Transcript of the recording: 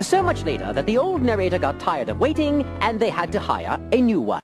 So much later that the old narrator got tired of waiting, and they had to hire a new one.